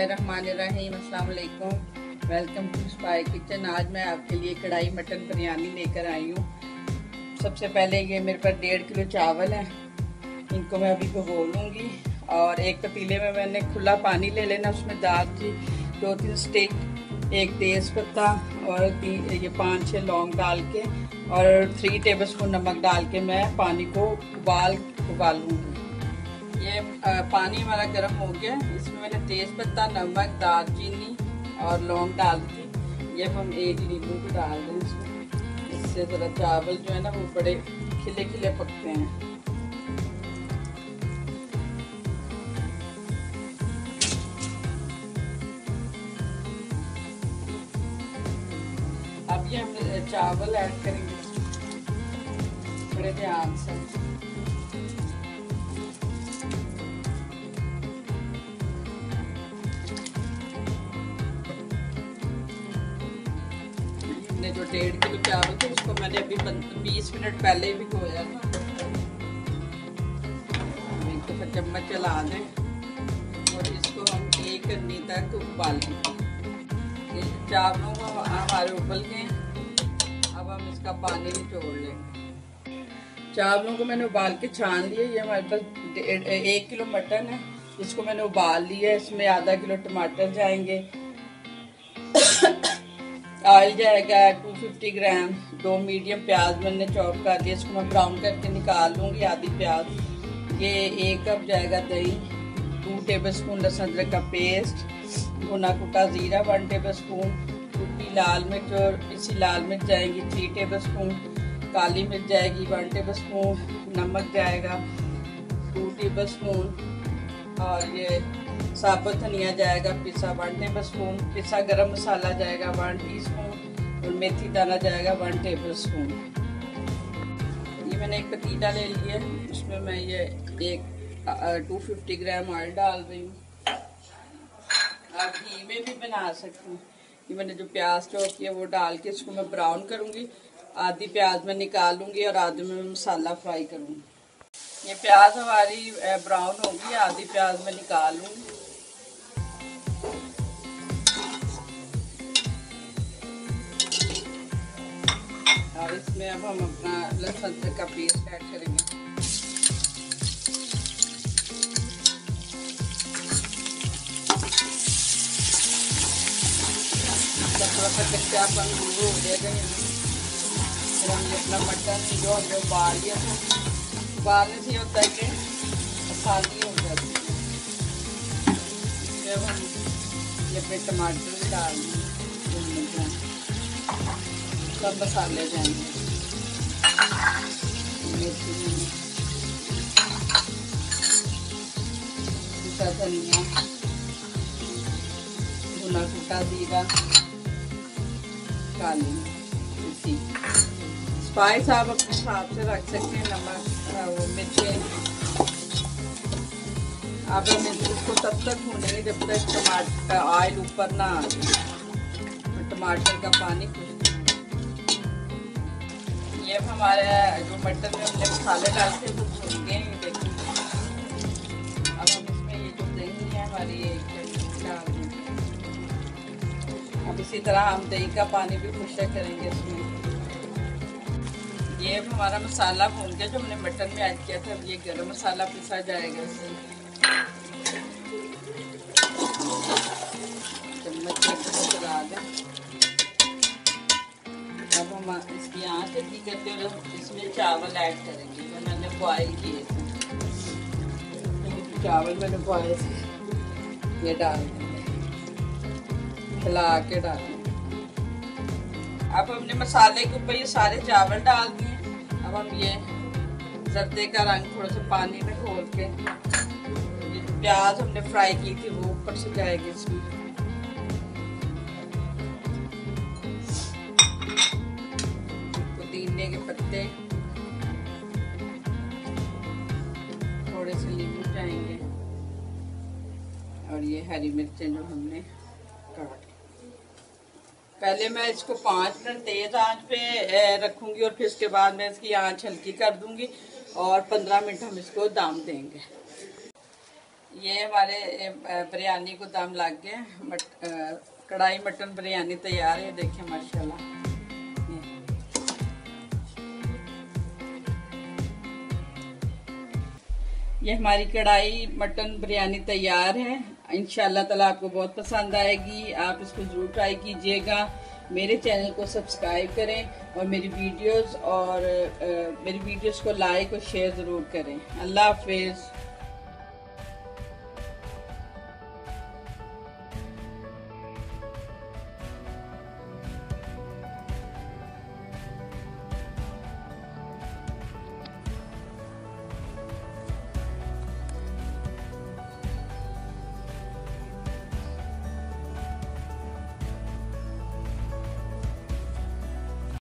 الرحمن الرحیم السلام علیکم ویلکم ٹو اسپائی کچن آج میں آپ کے لیے کڑھائی مٹن بریانی لے کر آئی ہوں سب سے پہلے یہ میرے پاس ڈیڑھ کلو چاول ہیں ان کو میں ابھی بھگو لوں گی اور ایک پتیلے میں میں نے کھلا پانی لے لینا اس میں دال کی دو تین اسٹیک ایک تیز پتہ اور یہ پانچ چھ لونگ ڈال کے اور تھری ٹیبل اسپون نمک ڈال کے میں پانی کو ابال ابالوں گی یہ پانی ہمارا گرم ہو گیا۔ اس میں میں نے تیز پتہ نمک دال چینی اور لونگ ڈال دی۔ یہ ہم ایک لیمو بھی ڈال دیں اس میں۔ اس سے ذرا چاول جو ہے نا، وہ بڑے کھلے کھلے پکتے ہیں۔ اب یہ ہم چاول ایڈ کریں گے۔ بڑے دھیان سے۔ جو ڈیڑھ کلو چاول تھے اس کو میں نے ابھی بیس منٹ پہلے بھی دھویا تھا ایک دفعہ چمچ چلا دیں اور اس کو ہم ایک کرنی تک ابال لیں چاولوں کو ہمارے ابل گئے اب ہم اس کا پانی نچوڑ لیں گے چاولوں کو میں نے ابال کے چھان لیے یہ ہمارے پاس ایک کلو مٹن ہے اس کو میں نے ابال لیا اس میں آدھا کلو ٹماٹر جائیں گے آئل جائے گا ٹو ففٹی گرام، دو میڈیم پیاز میں نے چاپ کر دیا، اس کو میں براؤن کر کے نکال لوں گی آدھی پیاز یہ ایک کپ جائے گا دہی ٹو ٹیبل اسپون لہسن ادرک کا پیسٹ، بھنا کٹا زیرہ ون ٹیبل اسپون ٹوٹی لال مرچ اور اسی لال مرچ جائیں گی تھری ٹیبل اسپون کالی مرچ جائے گی ون ٹیبل اسپون نمک جائے گا ٹو ٹیبل اسپون اور یہ ثابت دھنیا جائے گا، پسا ون ٹیبل اسپون پسا گرم مسالہ جائے گا ون ٹی اسپون میتھی دانا جائے گا ون ٹیبل اسپون یہ میں نے ایک پتیلا لے لیا، اس میں میں یہ ایک ٹو ففٹی گرام آئل ڈال رہی ہوں۔ آپ گھی میں بھی بنا سکتی ہوں۔ یہ میں نے جو پیاز چوک کیا وہ ڈال کے اس کو میں براؤن کروں گی۔ آدھی پیاز میں نکالوں گی اور آدھی میں مسالہ فرائی کروں گی۔ یہ پیاز ہماری براؤن ہوگی آدھی پیاز میں نکالوں گی۔ اس میں اب ہم اپنا لہسن کا پیسٹ ایڈ کریں گے۔ تھوڑا سا کچا پن ہو جائے گا پھر ہم اپنا مٹن جو ہم نے تھا ابالنے سے یہ ہوتا ہے کہ ہو جاتی۔ ہے جب ہم یہ اپنے ٹماٹر ڈال دیں سب مسالے جائیں گے؟ دھنیا بھنا کٹا زیرہ کالی مرچی اسپائس آپ اپنے حساب سے رکھ سکتے ہیں نمک مرچیں آپ اس کو تب تک ہونے گے جب تک ٹماٹر کا آئل اوپر نہ آ جائے۔ ٹماٹر کا پانی یہ ہمارے جو مٹن میں ہم نے مسالے ڈال کے وہ بھون گئے ہیں دیکھیں اب ہم اس میں یہ جو دہی ہے، ہماری ڈال دیں اب اسی طرح ہم دہی کا پانی بھی خشک کریں گے اس میں۔ یہ ہمارا مسالہ بھون گیا، جو ہم نے مٹن میں ایڈ کیا تھا، اب یہ گرم مسالہ پسا جائے گا اس میں کرتے ہوئے اس میں چاول ایڈ کریں گے، جو میں نے بوائل کیے تھے۔ چاول میں نے بوائل یہ ڈال دیں کھلا کے اب ہم نے مسالے کے اوپر یہ سارے چاول ڈال دیے۔ اب ہم یہ زردے کا رنگ تھوڑا سا پانی میں کھول کے پیاز ہم نے فرائی کی تھی وہ اوپر سے جائے گی اس میں۔ اور یہ ہری مرچیں جو ہم نے کاٹ پہلے میں اس کو پانچ منٹ تیز آنچ پہ رکھوں گی اور پھر اس کے بعد میں اس کی آنچ ہلکی کر دوں گی اور پندرہ منٹ ہم اس کو دام دیں گے۔ یہ ہمارے بریانی کو دم لگ گئے مٹ کڑھائی مٹن بریانی تیار ہے۔ دیکھیں، ماشاءاللہ۔ یہ ہماری کڑھائی مٹن بریانی تیار ہے۔ انشاءاللہ تعالیٰ آپ کو بہت پسند آئے گی۔ آپ اس کو ضرور ٹرائی کیجیے گا۔ میرے چینل کو سبسکرائب کریں اور میری ویڈیوز اور میری ویڈیوز کو لائک اور شیئر ضرور کریں۔ اللہ حافظ۔